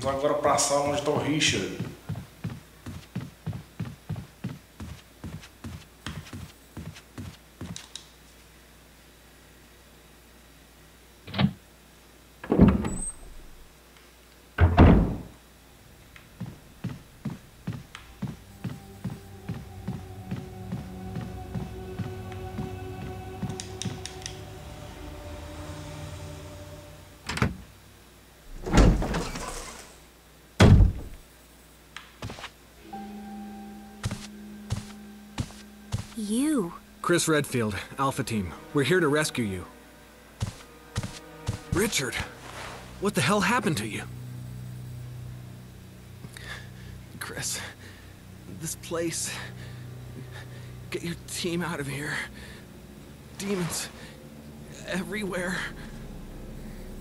Vamos agora pra sala onde tá o Richard. You. Chris Redfield, Alpha Team. We're here to rescue you. Richard, what the hell happened to you? Chris, this place. Get your team out of here. Demons everywhere.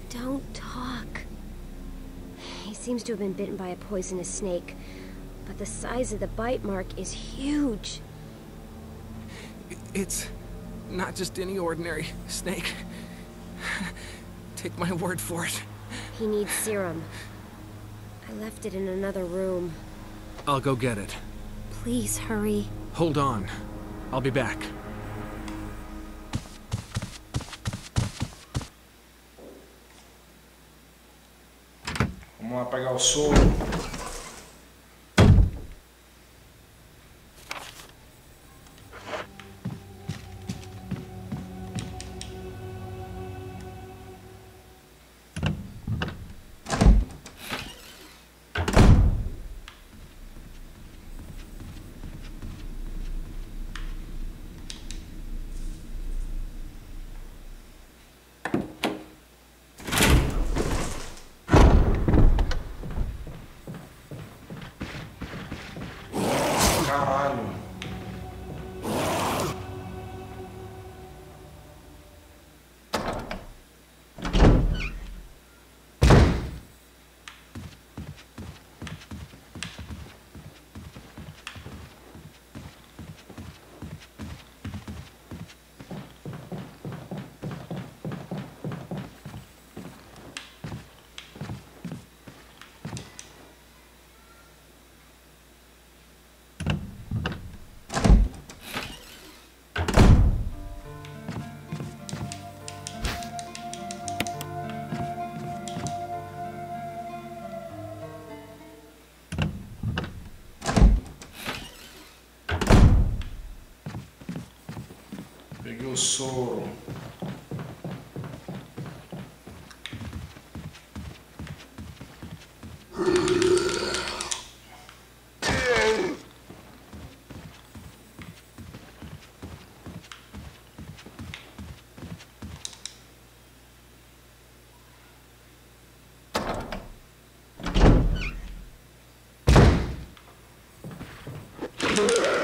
Don't talk. He seems to have been bitten by a poisonous snake, but the size of the bite mark is huge. It's not just any ordinary snake. Take my word for it. He needs serum. I left it in another room. I'll go get it. Please hurry. Hold on. I'll be back. Vamos lá pegar o soro. Caralho. Peguei o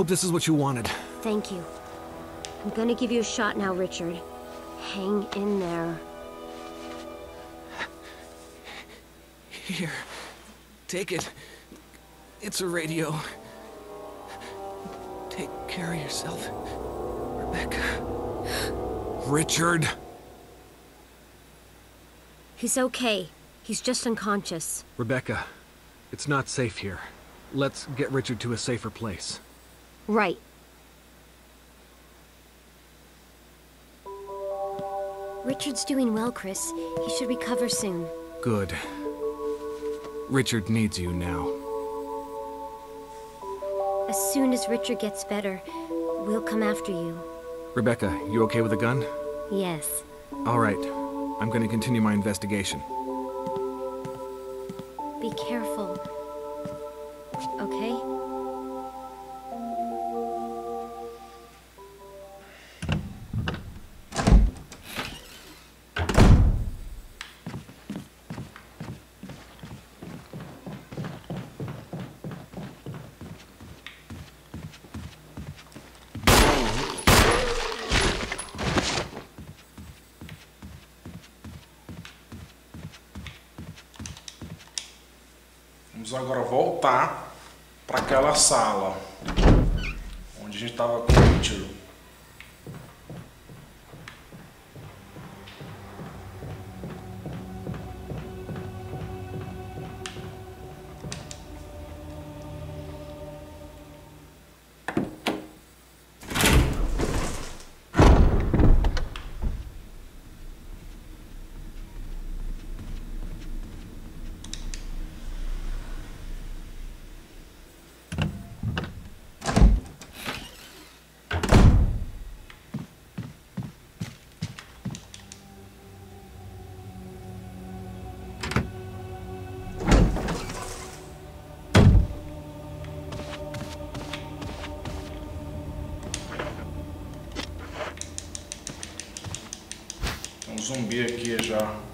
Hope this is what you wanted. Thank you. I'm gonna give you a shot now, Richard. Hang in there. Here. Take it. It's a radio. Take care of yourself, Rebecca. Richard! He's okay. He's just unconscious. Rebecca, it's not safe here. Let's get Richard to a safer place. Right. Richard's doing well, Chris. He should recover soon. Good. Richard needs you now. As soon as Richard gets better, we'll come after you. Rebecca, you okay with a gun? Yes. All right. I'm going to continue my investigation. Be careful. Okay? Vamos agora voltar para aquela sala onde a gente tava com o Richard. subir aqui já.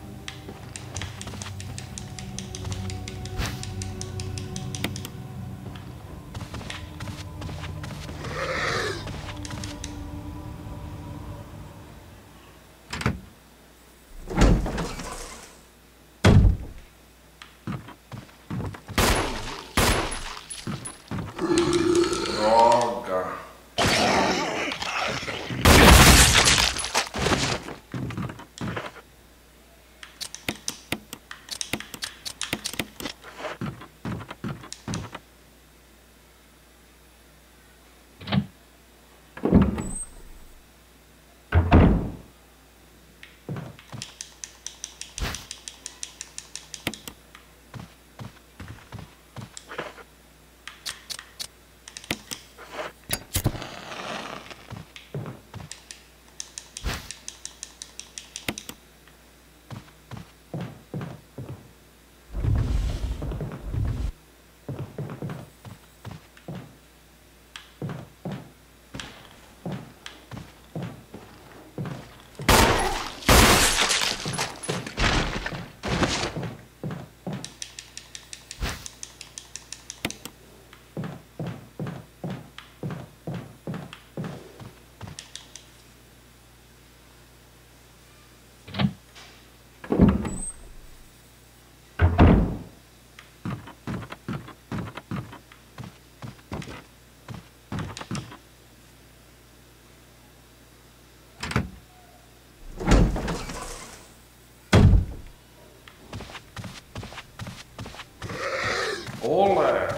Olé!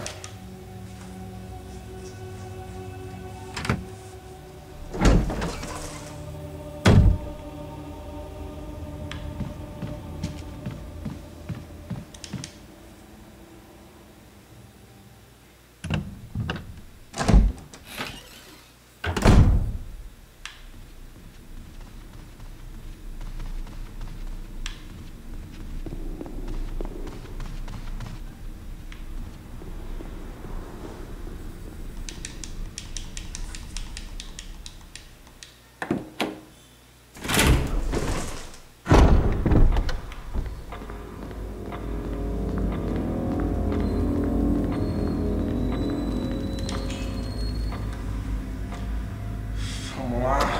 Vamos lá.